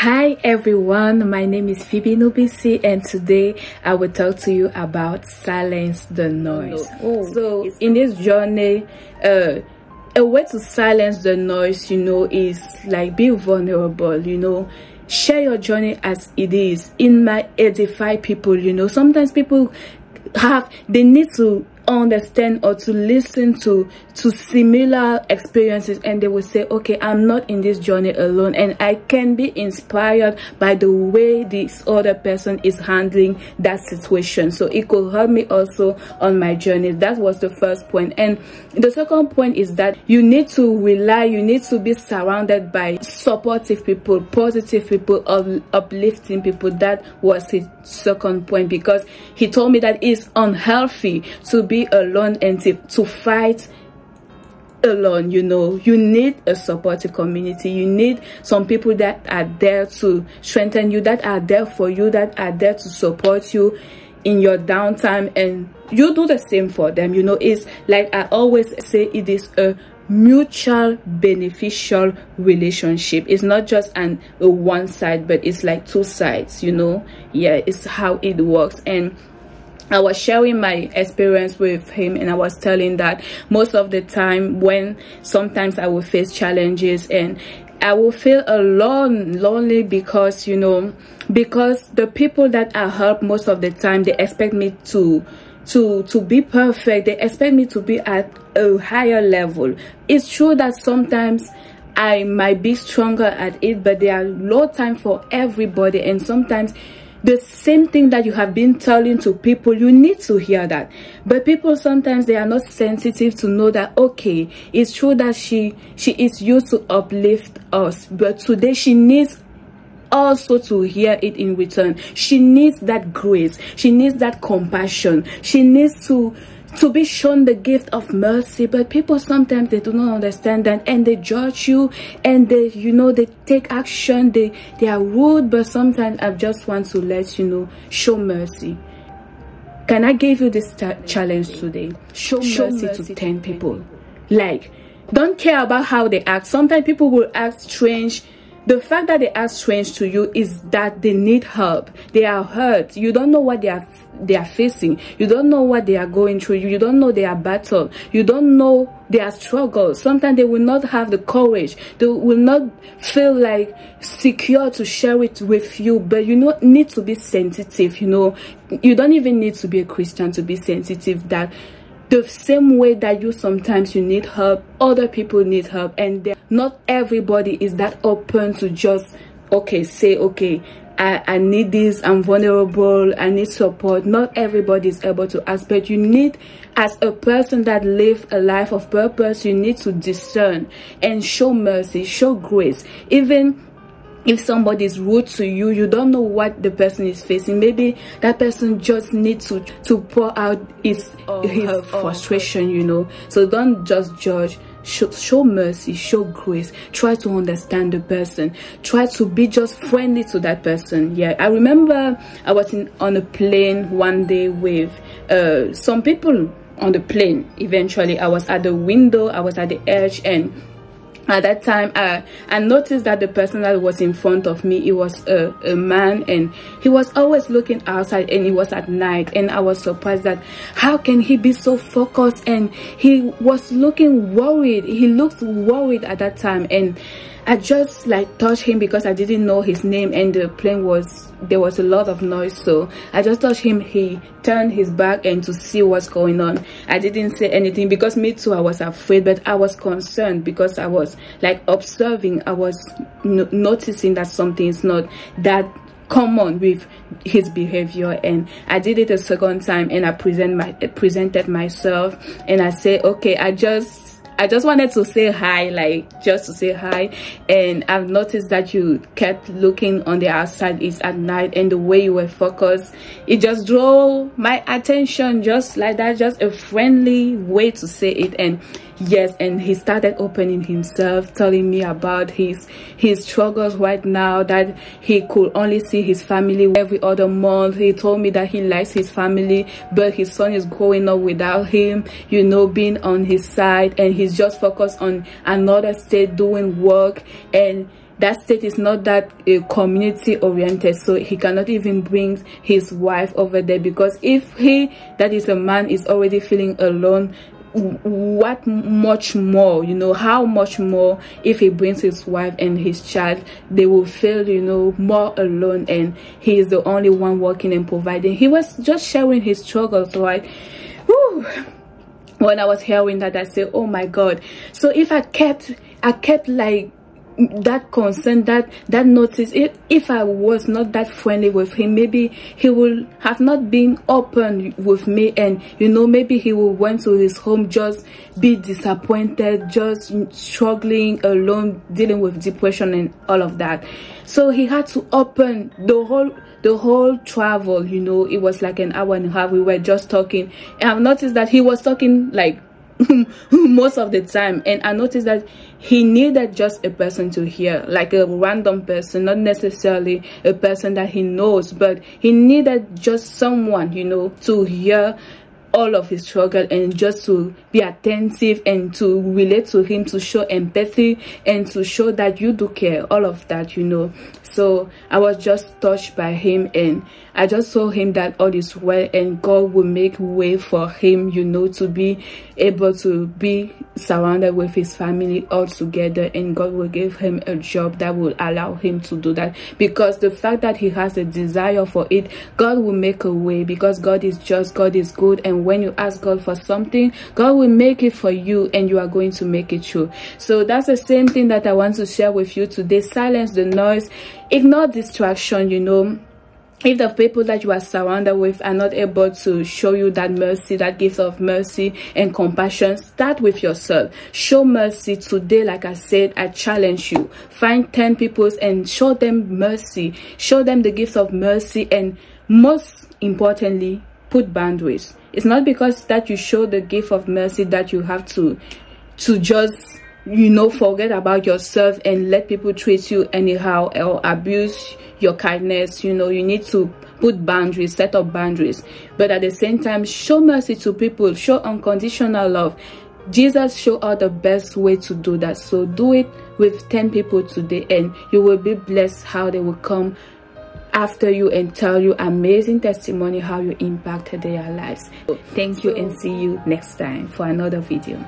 Hi everyone, my name is Phoebe Noubissi and today I will talk to you about silence the noise. Oh, so in this journey, uh, a way to silence the noise, you know, is like be vulnerable, you know, share your journey as it is. In my edify people, you know, sometimes people have, they need to understand or to listen to to similar experiences and they will say okay i'm not in this journey alone and i can be inspired by the way this other person is handling that situation. So it could help me also on my journey. That was the first point. And the second point is that you need to rely you need to be surrounded by supportive people positive people uplifting people. That was his second point because he told me that it's unhealthy to be be alone and to, fight alone you know. You need a supportive community. You need some people that are there to strengthen you that are there for you that are there to support you in your downtime. And you do the same for them you know. It's like i always say it is a mutual beneficial relationship. It's not just an a one side but it's like two sides you know. Yeah it's how it works. And I was sharing my experience with him and I was telling that most of the time when sometimes I will face challenges and I will feel alone, lonely because, you know, because the people that I help most of the time, they expect me to to to be perfect. They expect me to be at a higher level. It's true that sometimes i might be stronger at it but there are low time for everybody and sometimes the same thing that you have been telling to people you need to hear that. But people sometimes they are not sensitive to know that okay it's true that she she is used to uplift us but today she needs also to hear it in return. She needs that grace. She needs that compassion. She needs to to be shown the gift of mercy but people sometimes they do not understand that and they judge you and they you know they take action they they are rude but sometimes i just want to let you know show mercy. Can i give you this challenge today? Show, show mercy, mercy, to 10 people. Like don't care about how they act. Sometimes people will act strange the fact that they are strange to you is that they need help. They are hurt. You don't know what they are they are facing. You don't know what they are going through. You don't know their battle. You don't know their struggle. Sometimes they will not have the courage. They will not feel like secure to share it with you. But you know need to be sensitive you know. You don't even need to be a christian to be sensitive that the same way that you sometimes you need help. Other people need help. And not everybody is that open to just okay say okay I, I need this i'm vulnerable i need support. Not everybody is able to ask but you need as a person that live a life of purpose you need to discern and show mercy show grace. Even if somebody is rude to you you don't know what the person is facing. Maybe that person just needs to to pour out his oh, his oh, frustration you know. So don't just judge. Show, show mercy show grace. Try to understand the person. Try to be just friendly to that person. Yeah i remember i was in on a plane one day with uh some people on the plane. Eventually i was at the window i was at the edge and at that time I, I noticed that the person that was in front of me it was a, a man and he was always looking outside and it was at night. And i was surprised that how can he be so focused? And he was looking worried. He looked worried at that time. And I just like touched him because I didn't know his name and the plane was there was a lot of noise so I just touched him. He turned his back and to see what's going on. I didn't say anything because me too I was afraid but I was concerned because I was like observing. I was noticing that something is not that common with his behavior and i did it a second time and i present my presented myself and i say okay i just I just wanted to say hi, like just to say hi. And I've noticed that you kept looking on the outside. It's at night and the way you were focused, it just drew my attention just like that. Just a friendly way to say it. And yes and he started opening himself telling me about his his struggles right now that he could only see his family every other month. He told me that he likes his family but his son is growing up without him you know being on his side and he's just focused on another state doing work. And that state is not that uh, community oriented so he cannot even bring his wife over there because if he that is a man is already feeling alone what much more you know how much more if he brings his wife and his child they will feel you know more alone and he is the only one working and providing he was just sharing his struggles right Whew. when i was hearing that i said oh my god so if i kept i kept like that concern that that notice if, if i was not that friendly with him maybe he will have not been open with me and you know maybe he will went to his home just be disappointed just struggling alone dealing with depression and all of that. So he had to open the whole the whole travel you know. It was like an hour and a half. We were just talking. And i've noticed that he was talking like most of the time. And i noticed that he needed just a person to hear like a random person not necessarily a person that he knows but he needed just someone you know to hear all of his struggle and just to be attentive and to relate to him to show empathy and to show that you do care all of that you know. So i was just touched by him and i just told him that all is well and god will make way for him you know to be able to be surrounded with his family all together and god will give him a job that will allow him to do that. Because the fact that he has a desire for it god will make a way because god is just god is good and when you ask god for something god will make it for you and you are going to make it true. So that's the same thing that i want to share with you today. Silence the noise. Ignore distraction you know. If the people that you are surrounded with are not able to show you that mercy that gift of mercy and compassion start with yourself. Show mercy today. Like i said i challenge you. Find 10 people and show them mercy. Show them the gift of mercy and most importantly put boundaries it's not because that you show the gift of mercy that you have to to just you know forget about yourself and let people treat you anyhow or abuse your kindness. You know you need to put boundaries set up boundaries. But at the same time show mercy to people. Show unconditional love. Jesus showed us the best way to do that. So do it with 10 people today and you will be blessed how they will come after you and tell you amazing testimony how you impacted their lives. Thank you and see you next time for another video